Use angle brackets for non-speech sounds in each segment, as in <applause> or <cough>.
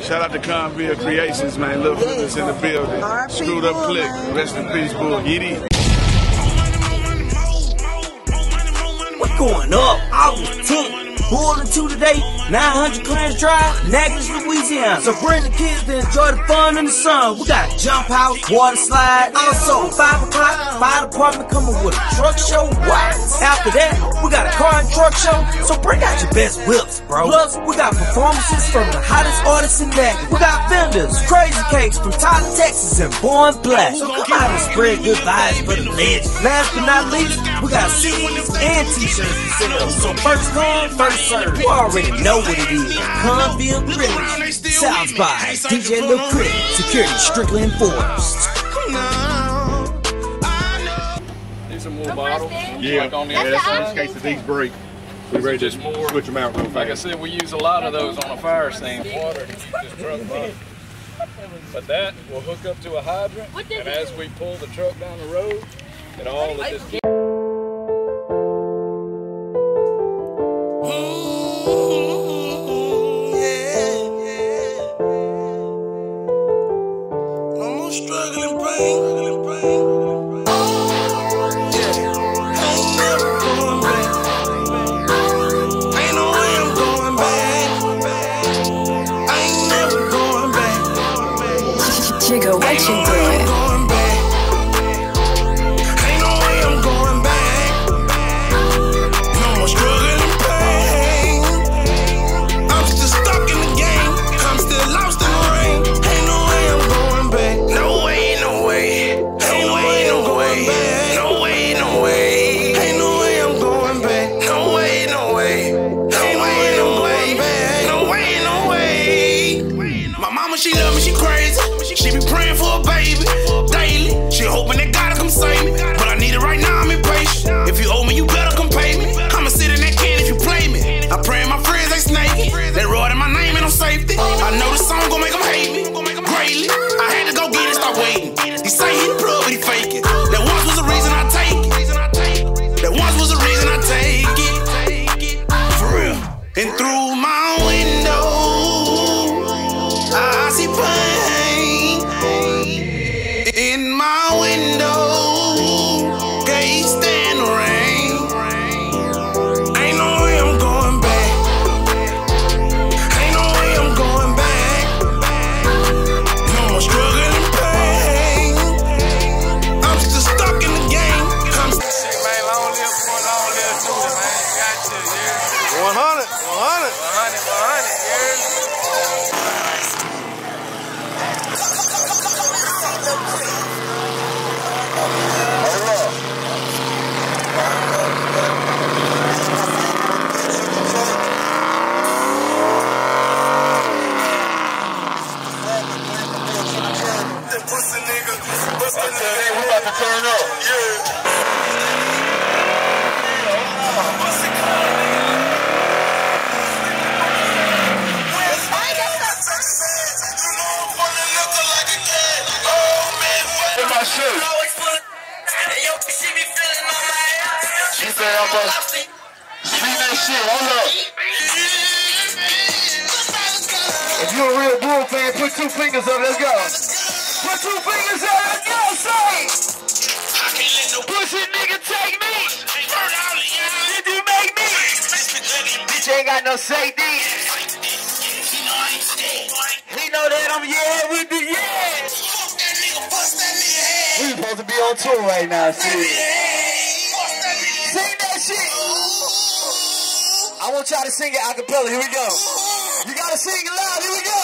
Shout out to Conville Kreations, man. Little Phillips in the building. Screwed up click. Rest in peace, Bull. Yiddy. What's going up? August 10th. Boiling two today, 900 Clarence Drive, Natchitoches, Louisiana. So bring the kids to enjoy the fun in the sun. We got jump house, water slide. Also, 5 o'clock, fire department coming with a truck show. What? After that, we got a car and truck show. So bring out your best whips, bro. Plus, we got performances from the hottest artists in Natchitoches. We got vendors, crazy cakes from Tyler, Texas, and Born Black. So come out and spread good vibes for the legends. Last but not least, we got CDs and t-shirts to sell. So first come, first serve. You already know what it is. Conville Privilege. Sounds by DJ Lil Crit. Security strictly enforced. Need some more bottles. Yeah, Like on the yeah, other that's side. in case of these break. We ready to more. switch them out real Like I said, we use a lot of those on a fire scene. Water to keep this. But that will hook up to a hydrant, and as we pull the truck down the road, it all of this Mama, she love me. She Real bull fan, put two fingers up. Let's go. Put two fingers up. Let's go. Say. Pussy nigga take me. Did you make me? Bitch ain't got no safety. He know that I'm yeah with the yeah. We supposed to be on tour right now, shit. Sing that shit. I want y'all to sing it a cappella. Here we go. You gotta sing it loud. Here we go.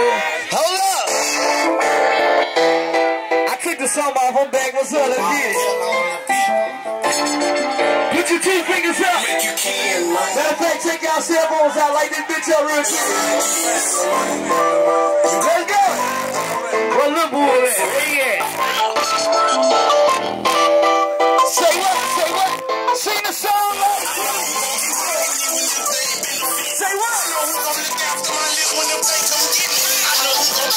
I'm back. What's. Put your two fingers up. Matter of fact, check y'all cell phones out. like this bitch up real quick. Let's go. What little boy at? Where he at? Say what? Say what? Sing the song. Say what? to the.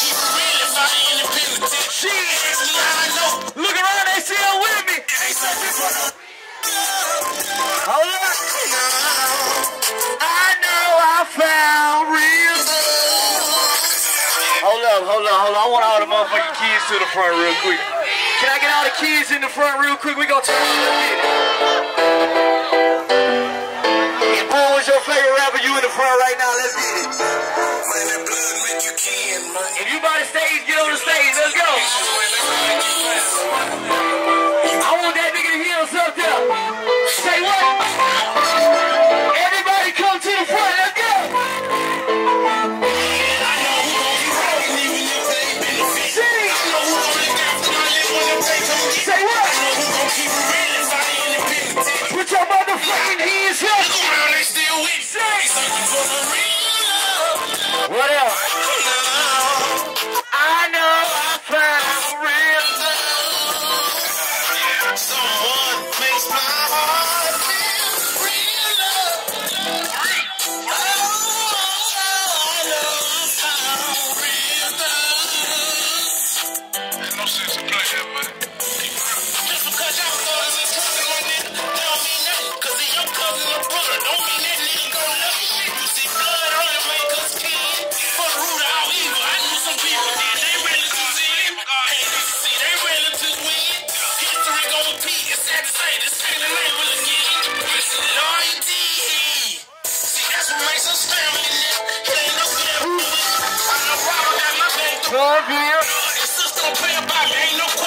Hold on. Hold up, hold up. I want all the motherfucking kids to the front real quick. Can I get all the kids in the front real quick? We gonna turn it in. Boy, what's your favorite rapper? You in the front right now. Let's get it.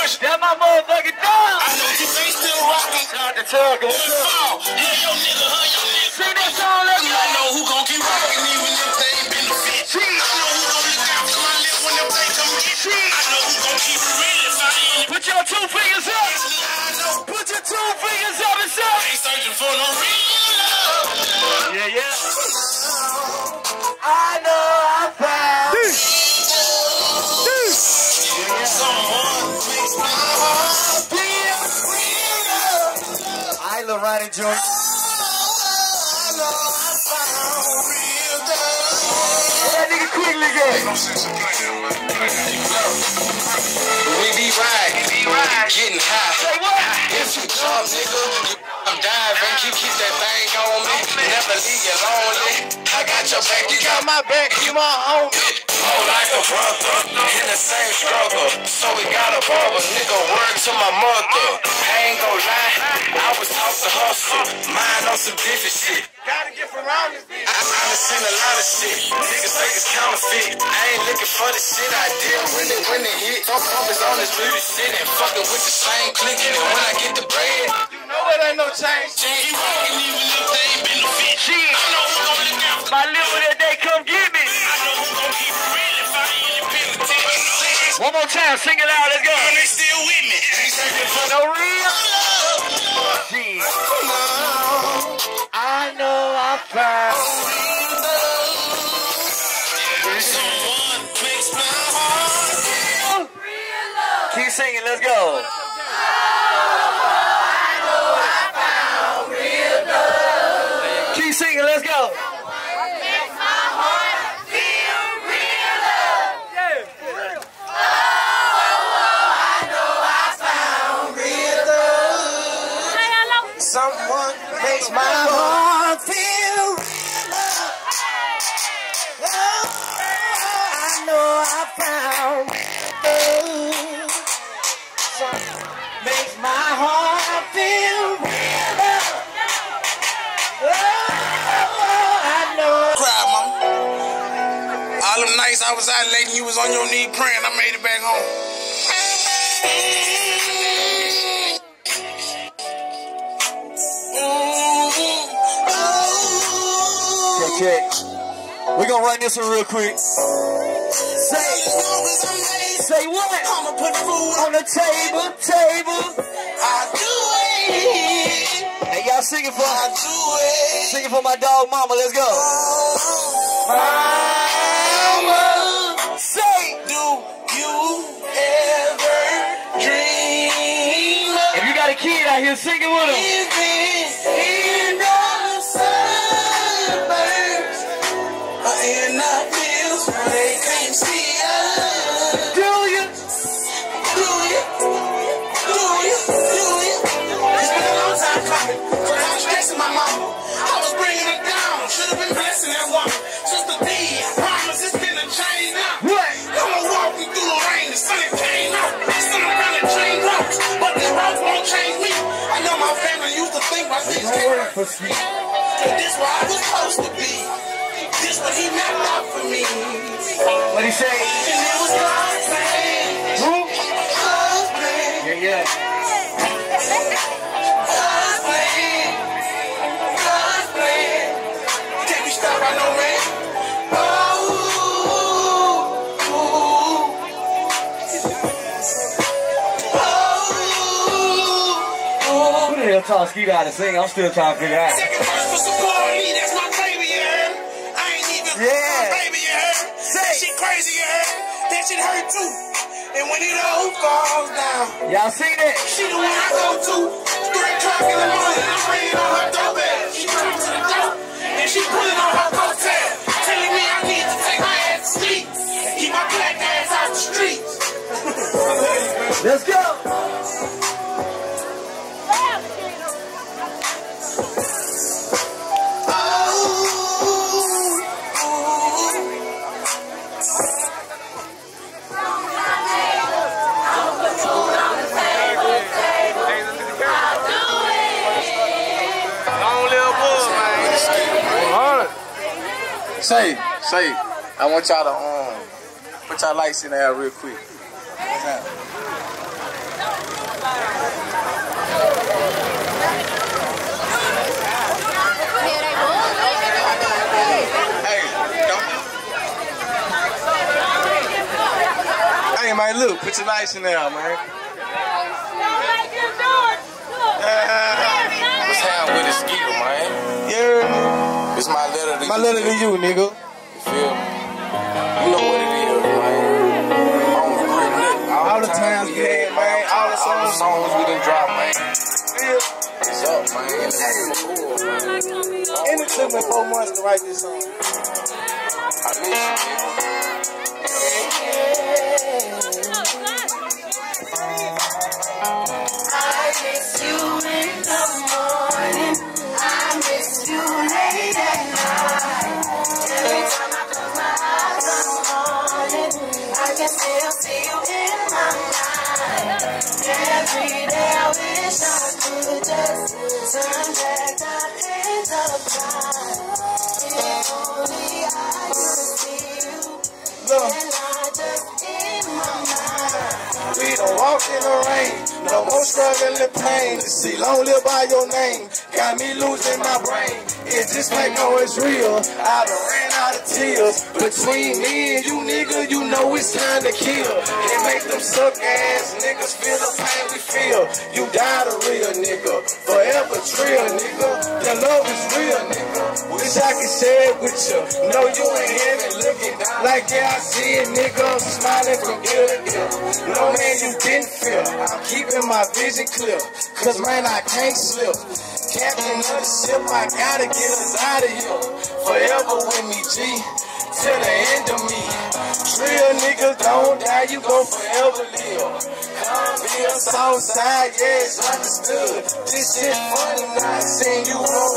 Me, ain't. That my motherfucking dog. I know you ain't still rocking. Shout to Tug. Fall. Yeah, your nigga, huh, your nigga. Sing that song, let's I know who gon' keep rocking even if they ain't benefit. I know who gon' look out for my lip when them they come get me. I know who gon' keep it real if I ain't. Put your two fingers up. I know Put your two fingers up and say. ain't searching for no real love. Yeah, yeah. I know I found. Someone makes my heart feel love. I ain't Lil I found real love. That nigga quickly go? No sense in playing, man. We be riding, we be riding, getting high. Say what? If you jump, nigga, you I'm diving. Keep keep that thing on me. Never leave you lonely. I got your back, you got my back. You my homie. More like a brother in the same struggle. So we got a bubble, nigga. Word to my mother. I ain't gon' lie, I was taught to hustle. Mine on some different shit. Gotta get around this bitch. I, I done seen a lot of shit. Niggas think it's counterfeit. I ain't looking for the shit I did when it when it hit. Some focus on this beauty shit and fucking with the same click. And when I get the bread, you know it ain't no change. He rockin' even if they ain't been a fit. I know who gon' look out My liver that day, come get One more time, sing it out, let's go. And they still with me. Ain't searching for No real. I know I found. Someone makes my heart Keep singing, let's go. Nights I was out late and you was on your knee praying, I made it back home. Check, check. We're gonna run this one real quick. Say, say what? I'ma put food On the table, table. I do it. Hey, y'all singing for I do it. singing for my dog mama. Let's go. Mama, out here singing with living in the suburbs in the where they can't see us? do you? Do you? Do you? Do you? It's been a long time coming. So I was chasing my mama. Things can't For ski. But this where I was supposed to be. This what he mapped out for me. What he say? And it was God's plan. Who? God's plan. Yeah, yeah. God's plan. God's plan. Can't be stopped by no man. Taught Ski how to sing? I'm still trying to figure out. Second verse for support that's my baby, you? I ain't even Yeah. my baby, you heard? That shit crazy, you heard? That shit hurt too. And when it all falls down, Y'all seen it? she the one I go to. Three o'clock in the morning, I'm ringing on her doorbell. She comes to the door, and she pulling on her coattail, telling me I need to take my ass to sleep. Keep my black ass out the streets. Let's go. Say, I want y'all to um put y'all lights in there real quick. Hey, don't. Hey man, look, put your lights in there, man. What's happening with the skeeter, man? Yeah. It's my letter to you. My letter to you, nigga. Songs. songs we done dropped, man. It's up, man. It's cool, man. And it took me four months to write this song. I miss you, nigga. I miss you mind. We don't walk in the rain, no more struggle and pain. To see long live by your name, got me losing my brain. It just like no, it's real. I of tears. Between me and you, nigga, you know it's time to kill. It make them suck ass niggas feel the pain we feel. You died a real nigga, forever trill, nigga. The love is real, nigga. Wish I could share it with you. Know you in heaven looking down. Like, yeah, I see it, nigga. Smiling from ear to ear. No man, you didn't feel. I'm keeping my vision clear. Cause man, I can't slip. Captain of the ship, I gotta get us out of here. Forever with me, G. Till the end of me. Real niggas don't die, you gon' forever live. Come be a south side, yeah, it's understood. This shit funny, not seeing you roll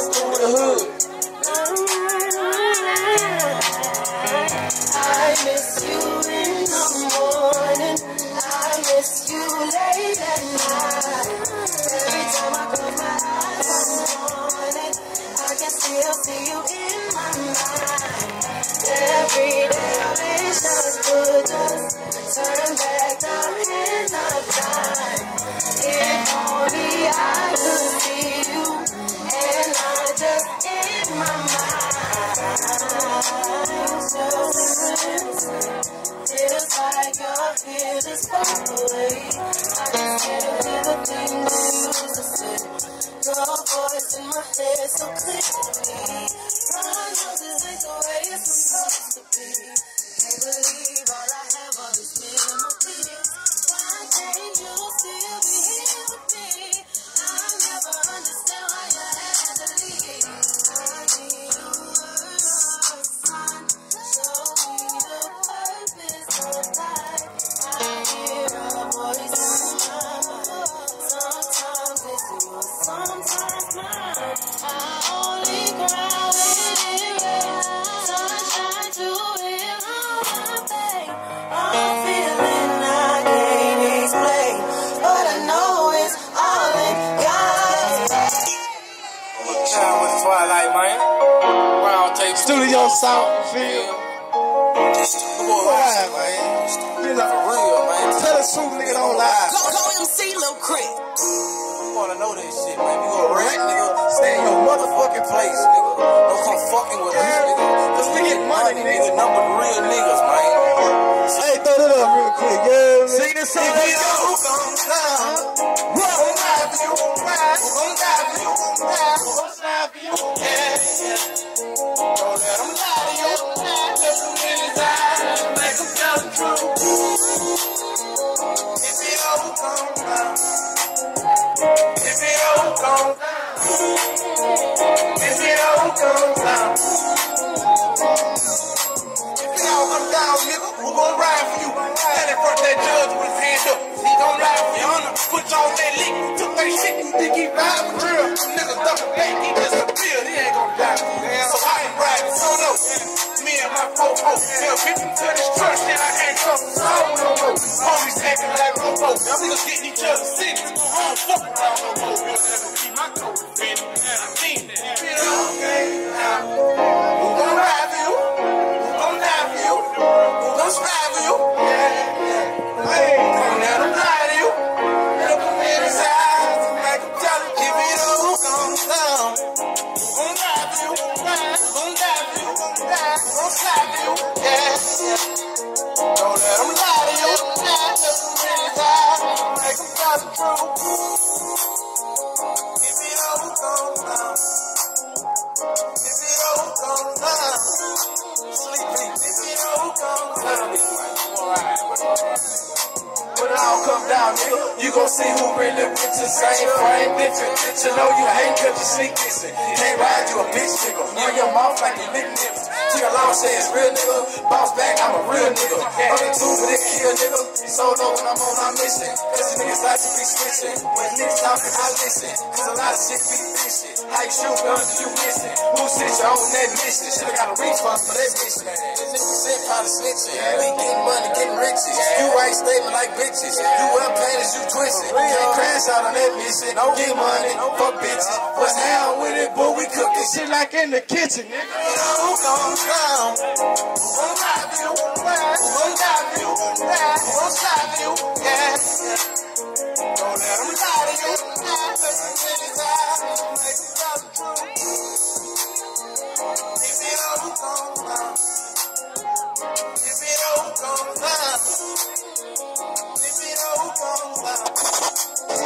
Sound feel. Why, man? You know, For real, man. tell the truth, nigga, don't lie. Go, go MC Lil Crit. You wanna know that shit, man. You a rat, nigga. Stay in your motherfucking place, nigga. Don't come fucking with us, nigga. Cause we get money, nigga. Number the real niggas, man. Hey, throw that up real quick, yeah. Sing this song. Down. If you all come down, nigga, gon' ride for you? Tell it first that judge with his hand up. He ride. Honor, put lick. Took that shit, you think he ride back, he. He ain't gon' die. So I ain't solo. Me and my I ain't no acting like. Niggas each. I fuck around no more. You'll never my. Okay, now, fishing. How you missing? Who you on that mission? Should've got a refund for that mission. This nigga said probably snitching. Yeah. We getting money, getting riches. You write statement like bitches. You well paid as you twisting. Can't crash out on that mission. Don't get money, no fuck bitches. What's down with it, boy? We cooking shit like in the kitchen, nigga. Who gon' drown? Who you? Who you? Who you? Yeah. Don't let 'em lie to you. Oh,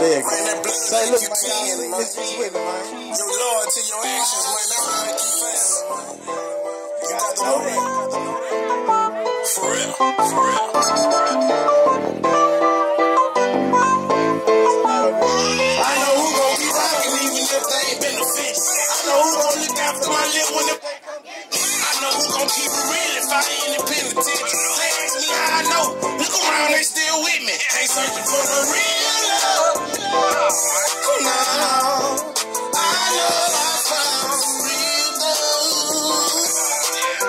there you go. Say, look, man, this is with me, man. Your actions, man, that's what make you family, man. You got to know that. For real, for real. Keep it real if I ain't in penitentiary. They ask me how I know. Look around, they still with me. Ain't searching for the real love. I know I found real love.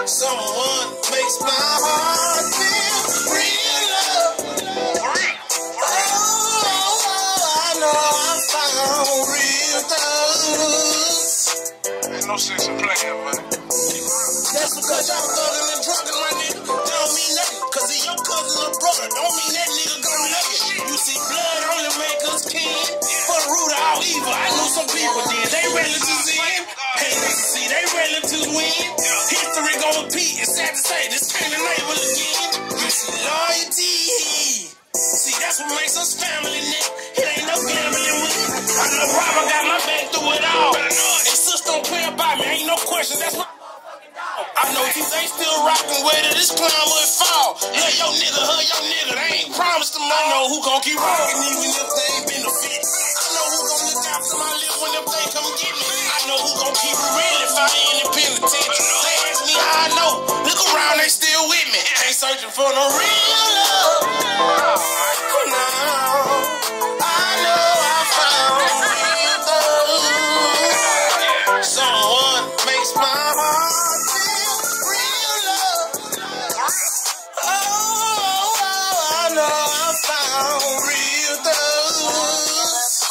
Someone makes my heart feel real love. Oh, I know I found real love. Ain't no sense in playing, man. Just because y'all thuggin' and drunken, my nigga, don't mean nothing. Cause if your cousin or brother, don't mean that nigga gon' love you. You see, blood only make us kin. For the root of all evil, I knew some people did. They relatives in. Hey, let's see, they relatives win. History gon' repeat. It's sad to say, this can't enable again. You see, loyalty. See, that's what makes us family, nigga. It ain't no gambling with it. I know Robert got my back through it all. And sis don't play about me, ain't no question. That's my rockin' with this clown would fall. Love your nigga, hug your nigga, they ain't promised them. I know who gon' keep rockin' even if they ain't benefit. I know who gon' look after my lip when them they come get me. I know who gon' keep it real if I ain't in penitentiary. They ask me how I know, look around, they still with me. Ain't searching for no real love. No, I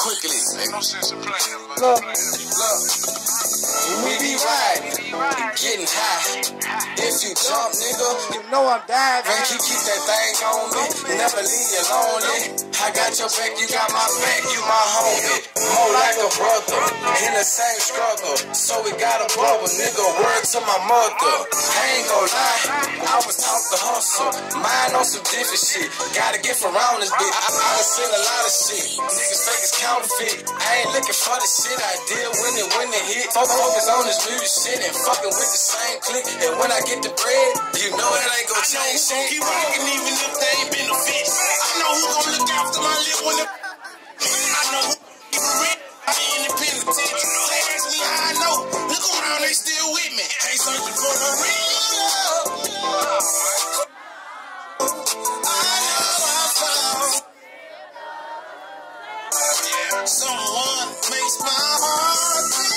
strictly. Ain't no sense in playing, man. Look, look. We be riding, getting high. If you jump, nigga, You know I'm dying. man, keep, keep that thing on me. Never leave you lonely. I got your back, you got my back, you my homie. More like a brother, in the same struggle. So we got a bubble, nigga. Word to my mother. I ain't gon' lie, I was taught the hustle. Mine on some different shit. Gotta get around this bitch. I, I done seen a lot of shit. Niggas fake as counterfeit. I ain't looking for the shit I did when it when it hit. Fuck focus on this music shit and fucking with the same click. And when I get the bread, you know it ain't gon' change shit. Keep rocking even if they ain't benefits. I know who gon' look after my lip when the. I know who keep it real. I be independent. They ask me how I know. Look around, they still with me. Ain't searching for the real love. I know I found. Someone makes my heart feel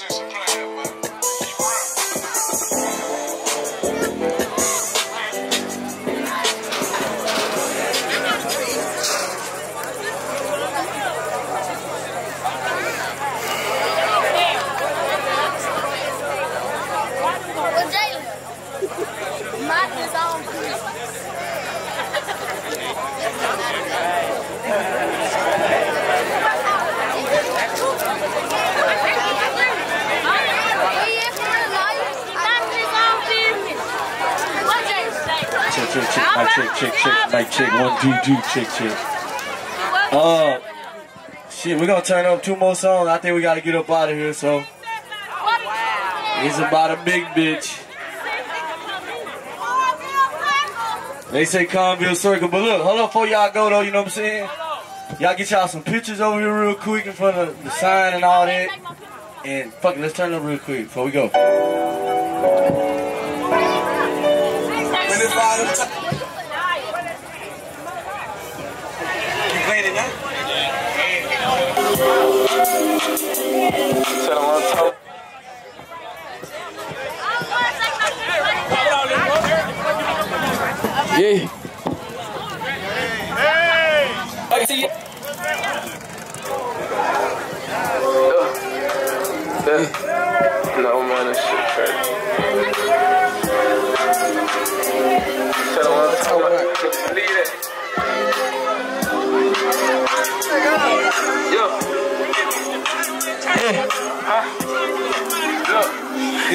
in playing, Check, check, check, mic check, check, check, mic check, one, two, two, check, check. Uh, shit, we're gonna turn up two more songs. I think we gotta get up out of here, so. It's about a big bitch. They say Conville Circle, but look, hold up before y'all go though, you know what I'm saying? Y'all get y'all some pictures over here real quick in front of the sign and all that. And fuck it, let's turn up real quick before we go. Them on top. Yeah. Yeah. No man, this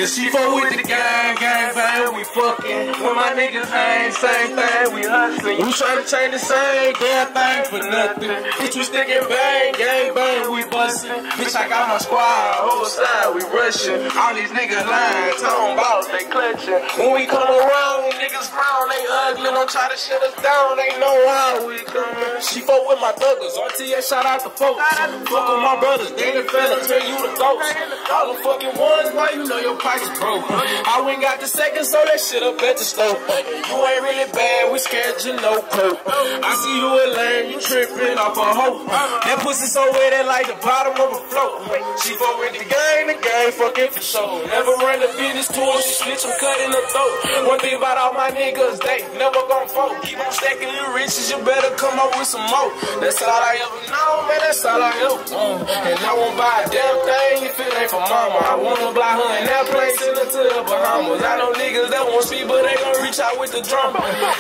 she fuck with the gang, gang bang, we fucking. When my niggas hang, same thing, we hustling. We You to change the same damn thing for nothing. Bitch, we sticking bang, gang bang, we bustin'. Bitch, I got my squad, whole side, we rushin'. All these niggas lying, talking about they clutchin'. When we come around, niggas they ugly, don't try to shut us down, they know how we comin'. She fuck with my thuggers, RTA shout out the folks. Fuck with my brothers, they the fellas, tell you the ghost. All the fucking ones, boy, you know your price is broke. I went got the second, so that shit up at the stove. You ain't really bad, we scared you no coke. I see you in lane, you tripping off a hoe. That pussy so wet, that like the bottom of a float. She fuck with the gang, the gang fucking for sure. Never run the business to her, she snitch, I'm cutting her throat. One thing about all my niggas, they never gon' fold. Keep on stacking your riches, you better come up with some more. That's all I ever know, man, that's all I ever want. And I won't buy a damn thing if it ain't for mama. I wanna fly her in that plane, send her to the Bahamas. I know niggas that want speed, but they gon' reach out with the drum.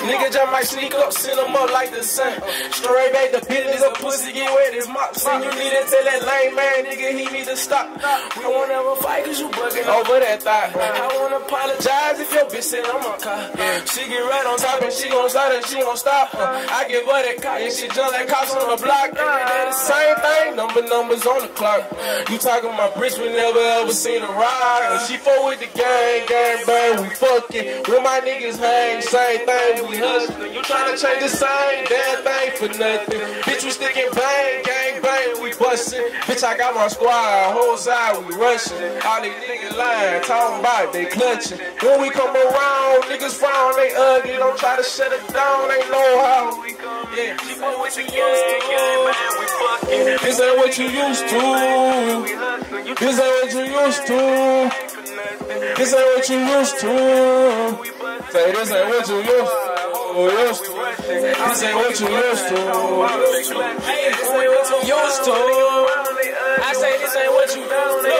Nigga just might sneak up, send them up like the sun. Straight back the business, a pussy get wet, it's mop. Send you need to tell that lame man, nigga, he need to stop. We won't ever fight cause you bugging over that thigh. I wanna apologize if your bitch said I'm a car. She get right on top and she gon' start and she gon' stop. I give her that car and she jump like cops on the block. Every day the same thing, number numbers on the clock. You talking my bitch, we never ever seen a ride. And she fuck with the gang, gang bang, we fucking. When my niggas hang, same thing, we hustling. You tryna change the same damn thing for nothing. Bitch, we sticking bang, gang bang, we bustin'. Bitch, I got my squad, whole side, we rushin'. All these niggas lying, talking about they clutching. When we come around, niggas frown, they ugly. Don't try to shut it down, they know how we. Yeah, she fuck with the gang, gang bang, we fucking. This ain't what you used to. This ain't what you used to. This ain't what you used to. Say this ain't what you used to. Used to. This ain't what you used to. Hey, this ain't what you used to. I say this ain't what you used to.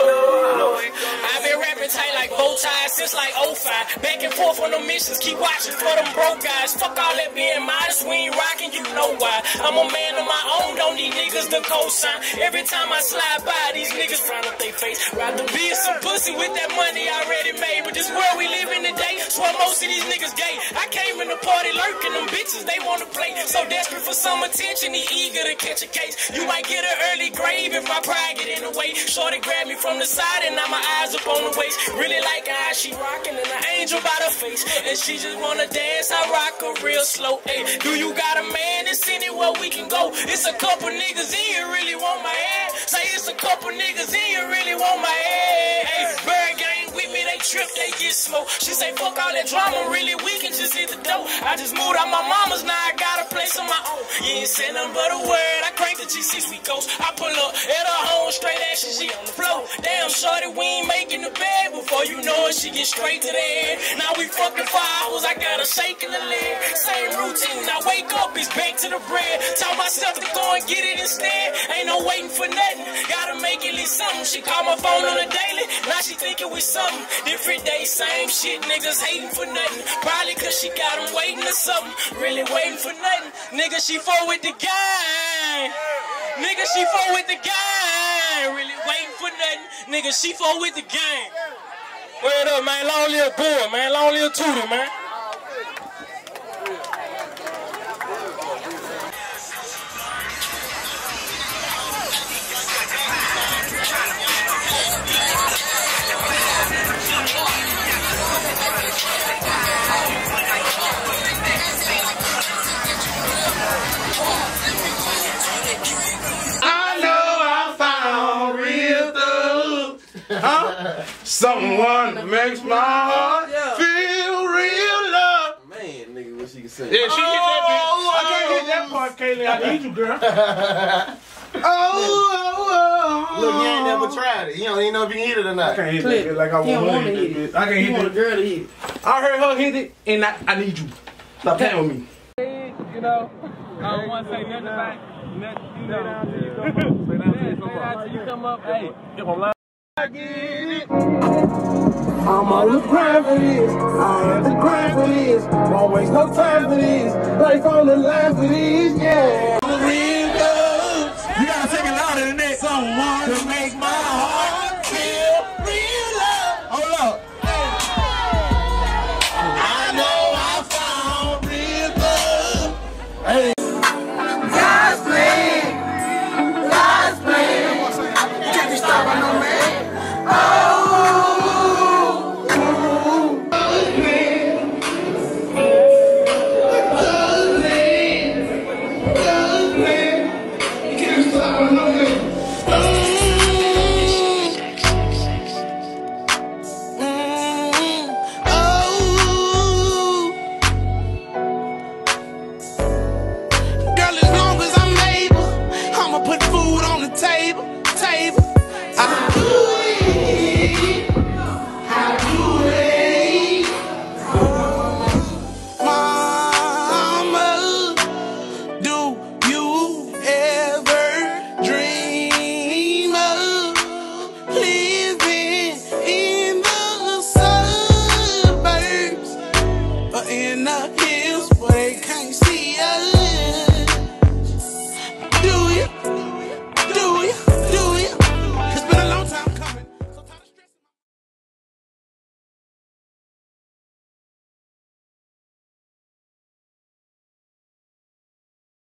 I've been rapping tight bow ties since like 05. Back and forth on the missions, keep watching for them broke guys. Fuck all that being modest, we ain't rocking, you know why. I'm a man of my own, don't need niggas to co-sign. Every time I slide by, these niggas frown up their face. Rather be some pussy with that money I already made. But this world we live in today, swear most of these niggas gay. I came in the party lurking, them bitches, they wanna play. So desperate for some attention, he eager to catch a case. You might get an early grave if my pride get in the way. Shorty grabbed me from the side and now my eyes up on the waist. Really like she rocking and an angel by the face. And she just wanna dance, I rock her real slow. Hey, do you got a man that's anywhere we can go? It's a couple niggas in here really want my head. Say it's a couple niggas in here really want my head. Hey, they trip, they get slow. She say fuck all that drama, really we can just hit the dough. I just moved out my mama's, now I got a place of my own. You ain't said nothing but a word, I crank the G6 we ghost. I pull up at her home, straight action, she on the floor. Damn, shorty, we ain't making the bed. Before you know it, she get straight to the head. Now we fucking for hours, I got a shake in the leg. Same routine, I wake up, it's back to the bread. Tell myself to go and get it instead. Ain't no waiting for nothing, gotta make at least something. She call my phone on the daily, now she thinking we something. Different day, same shit, niggas hating for nothing. Probably cause she got them waiting or something. Really waiting for nothing. Nigga, she fall with the gang. Nigga, she fall with the gang. Really waiting for nothing. Nigga, she fall with the gang. Word up, man. Long live boy, man. Long live Tootie, man. Someone that makes my heart feel real love. Man, nigga, what she can say? Yeah, she hit that bitch. Oh, I can't hit that part, Kaylee. I need you, girl. <laughs> oh, oh, oh. Look, you ain't never tried it. You don't even know if you can hit it or not. I can't hit that bitch like I want wanna to hit hit it. bitch. I can't He hit want that a girl to hit it. I heard her hit it, and I, I need you. Stop playing with me. You know, I don't want to say nothing about nothing. You know, stay down till you come up. Hey, if I'm lying. I'm on the grind for this. I have the grind for this. waste no time for this. Life on the line for this, yeah. You gotta take it louder than that. Someone to make my